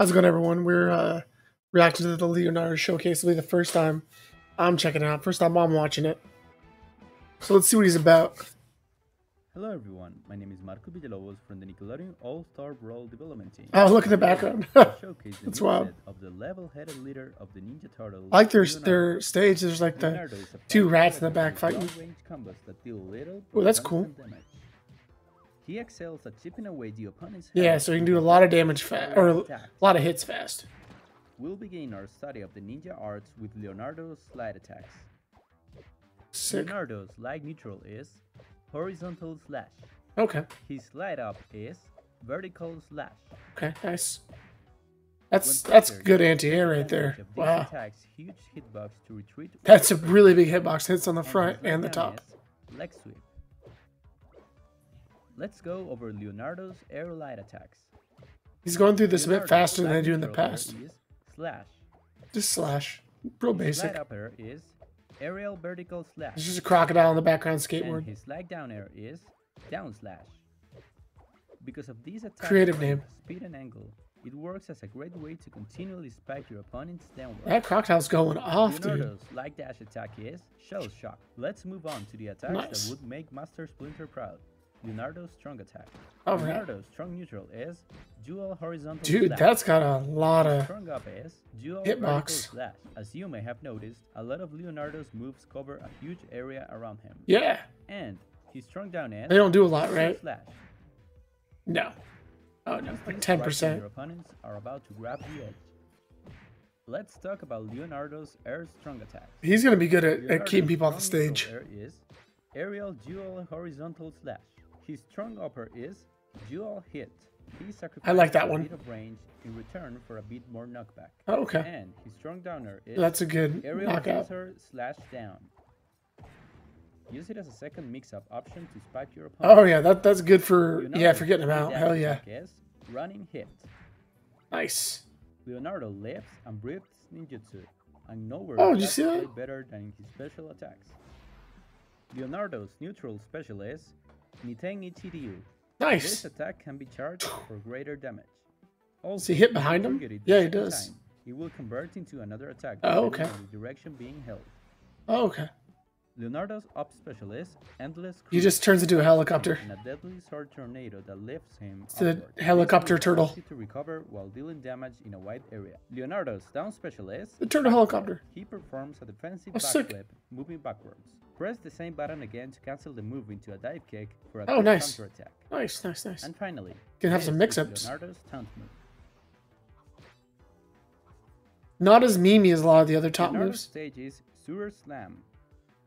How's it going, everyone? We're uh, reacting to the Leonardo showcase. It'll be the first time I'm checking it out. First time I'm watching it. So let's see what he's about. Hello everyone, my name is Marco Villalobos from the Nickelodeon All-Star Brawl Development Team. Oh, look at the background. showcase the That's wild. of the level-headed leader of the Ninja Turtles. I like their their stage. There's like the Leonardo is a two rats in the back fighting. long-range combos that deal little Oh, that's cool. damage. He excels at chipping away the opponent's yeah. So you can do a lot of damage fast or a lot of hits fast. We'll begin our study of the ninja arts with Leonardo's slide attacks. Sick. Leonardo's slide neutral is horizontal slash. Okay. His slide up is vertical slash. Okay. Nice. That's When that's good anti-air right there. advantage of these Wow. Attacks huge hitbox to retreat. That's a really big hitbox. Hits on the front his and the top. Leg sweep. Let's go over Leonardo's air light attacks. He's going through this a bit faster than I do in the past. Slash. Just slash. Real basic. slide up air is aerial vertical slash. There's just a crocodile in the background and skateboard. his slide down air is down slash. Because of these attacks, Creative name. speed and angle, it works as a great way to continually spike your opponent's downward. That crocodile's going off, dude. Leonardo's like dash attack is Shell Shock. Let's move on to the attacks Nice. that would make Master Splinter proud. Leonardo's strong attack. Alright. Leonardo's strong neutral is dual horizontal Dude, slash. that's got a lot of. Strong up is dual hitbox. slash. As you may have noticed, a lot of Leonardo's moves cover a huge area around him. Yeah. And his strong down is They don't do a lot, right? slash. No. Oh, no. These Like things right when 10%. Your opponents are about to grab the edge. Let's talk about Leonardo's air strong attack. He's going to be good at, at keeping people off the stage. air is aerial dual horizontal slash. His strong upper is dual hit. He sacrifices like that a one. bit of range in return for a bit more knockback. Oh, okay. And his strong downer is That's a good aerial knockout. slash down. Use it as a second mix-up option to spike your opponent. Oh, yeah. That That's good for, yeah, Leonardo's for getting him out. Hell yeah. is running hit. Nice. Leonardo lifts and breathes ninjutsu, and nowhere Oh, did you see that? better than his special attacks. Leonardo's neutral special is Nice. This attack can be charged for greater damage. Also, Does he hit behind him? Yeah, he does. time, It will convert into another attack Oh, okay. the direction being held. Oh, okay. Leonardo's up specialist, Endless He just turns into a helicopter. and a deadly sword tornado that lifts him It's the upward. This helicopter turtle. to recover while dealing damage in a wide area. Leonardo's down specialist. The turtle helicopter. He performs a defensive Oh, backflip, moving backwards. Press the same button again to cancel the move into a dive kick for a Oh, nice. counterattack. Nice, nice, nice. And finally, Can have some mix-ups. Leonardo's taunt move. Not as memey as a lot of the other top Leonardo's moves. stage is Sewer Slam.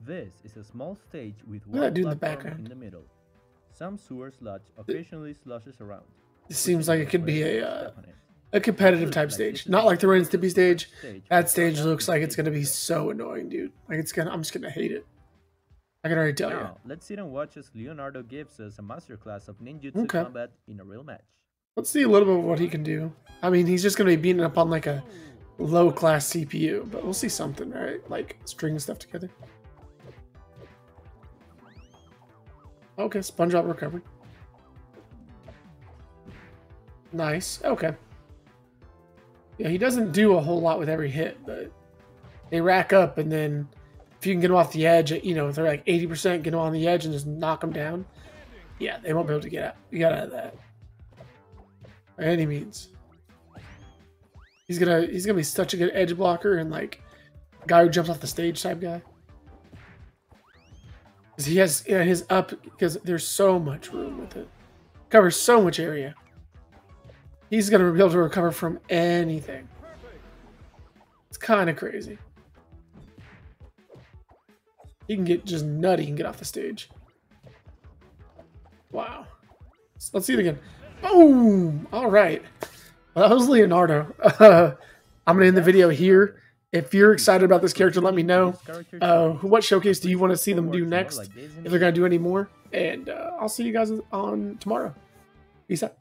This is a small stage with one in the platform background. in the middle. Some sewer sludge occasionally slushes around. It seems like it could be a uh, step on it. a competitive type stage, not like the Ren Stimpy stage. That stage looks like it's gonna be so annoying, dude. Like it's gonna, I'm just gonna hate it. I can already tell you. Let's sit and watch as Leonardo gives us a masterclass of ninjutsu Okay. combat in a real match. Let's see a little bit of what he can do. I mean, he's just gonna be beating up on like a low class CPU, but we'll see something, right? Like string stuff together. Okay, SpongeBob drop recovered. Nice. Okay. Yeah, he doesn't do a whole lot with every hit, but they rack up, and then if you can get them off the edge, you know, if they're like 80%, get them on the edge and just knock them down. Yeah, they won't be able to get out. You got out of that by any means. He's gonna he's gonna be such a good edge blocker and like guy who jumps off the stage type guy. Cause he has yeah, his up because there's so much room with it. Covers so much area. He's gonna be able to recover from anything. It's kind of crazy. He can get just nutty and get off the stage. Wow. Let's see it again. Boom! All right. Well, that was Leonardo. I'm going to end the video here. If you're excited about this character, let me know. Uh, what showcase do you want to see them do next? If they're going to do any more. And uh, I'll see you guys on tomorrow. Peace out.